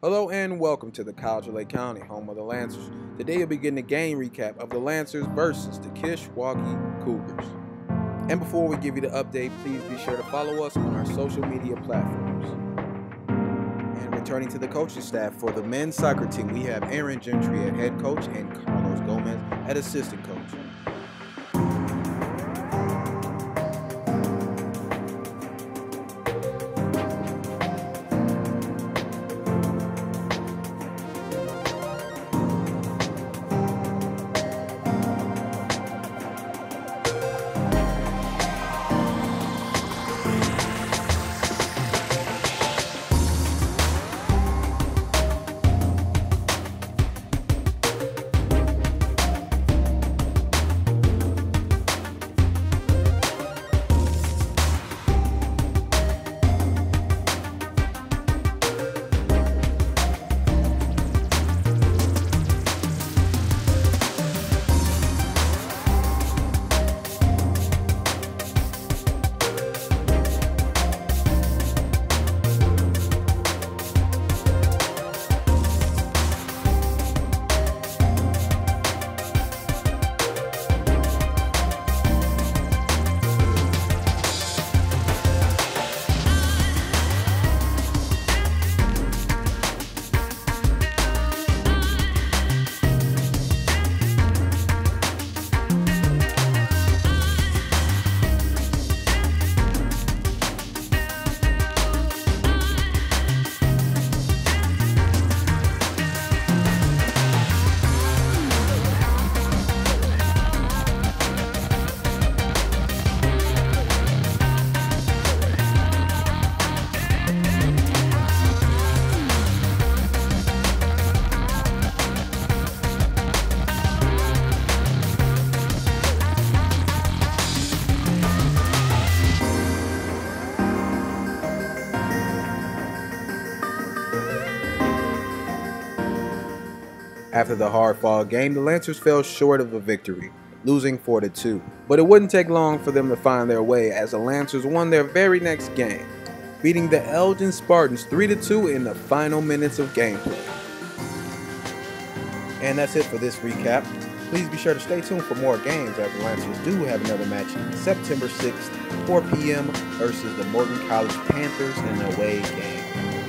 Hello and welcome to the College of Lake County, home of the Lancers. Today you'll begin the game recap of the Lancers versus the Kishwaukee Cougars. And before we give you the update, please be sure to follow us on our social media platforms. And returning to the coaching staff for the men's soccer team, we have Aaron Gentry at head coach and Carlos Gomez at assistant coach. After the hard fought game, the Lancers fell short of a victory, losing 4 2. But it wouldn't take long for them to find their way as the Lancers won their very next game, beating the Elgin Spartans 3 2 in the final minutes of gameplay. And that's it for this recap. Please be sure to stay tuned for more games as the Lancers do have another match September 6th, 4 p.m. versus the Morton College Panthers in an away game.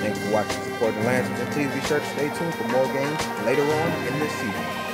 Thanks for watching supporting the Lancers, and please be sure to stay tuned for more games later on in this season.